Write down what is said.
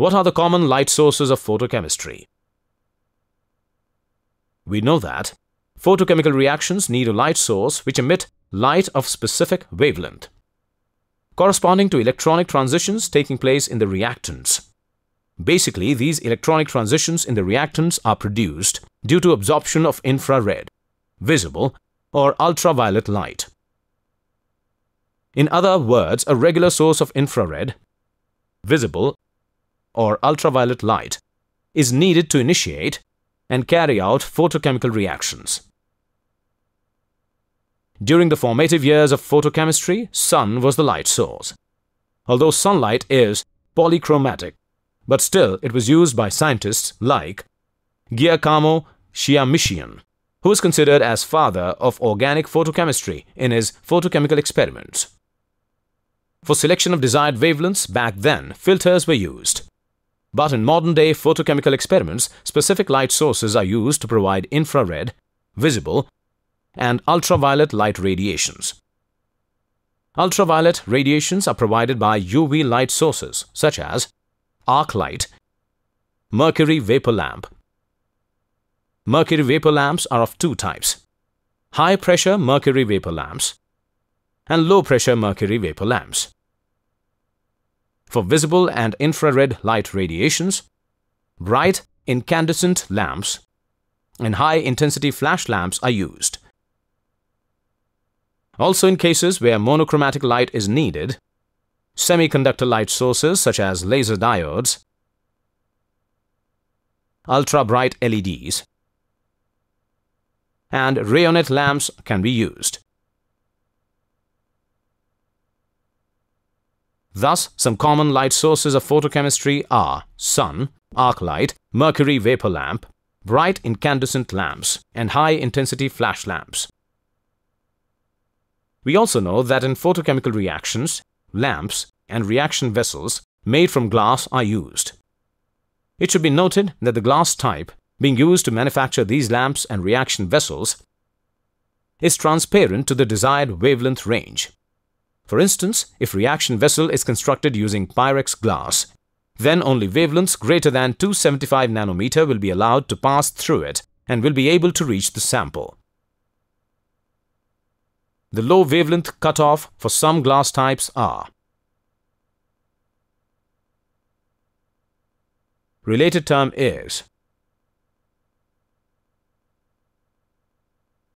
What are the common light sources of photochemistry? We know that photochemical reactions need a light source which emit light of specific wavelength, corresponding to electronic transitions taking place in the reactants. Basically, these electronic transitions in the reactants are produced due to absorption of infrared, visible, or ultraviolet light. In other words, a regular source of infrared, visible, or ultraviolet light is needed to initiate and carry out photochemical reactions. During the formative years of photochemistry, sun was the light source. Although sunlight is polychromatic, but still it was used by scientists like Giacomo Ciamician, who is considered as father of organic photochemistry in his photochemical experiments. For selection of desired wavelengths back then, filters were used. But in modern-day photochemical experiments, specific light sources are used to provide infrared, visible, and ultraviolet light radiations. Ultraviolet radiations are provided by UV light sources such as arc light, mercury vapor lamp. Mercury vapor lamps are of two types, high pressure mercury vapor lamps and low pressure mercury vapor lamps. For visible and infrared light radiations, bright incandescent lamps and high intensity flash lamps are used. Also in cases where monochromatic light is needed, semiconductor light sources such as laser diodes, ultra-bright LEDs, and rayonet lamps can be used. Thus, some common light sources of photochemistry are sun, arc light, mercury vapor lamp, bright incandescent lamps, and high-intensity flash lamps. We also know that in photochemical reactions, lamps and reaction vessels made from glass are used. It should be noted that the glass type being used to manufacture these lamps and reaction vessels is transparent to the desired wavelength range. For instance, if reaction vessel is constructed using Pyrex glass, then only wavelengths greater than 275 nanometer will be allowed to pass through it and will be able to reach the sample. The low wavelength cutoff for some glass types are Related term is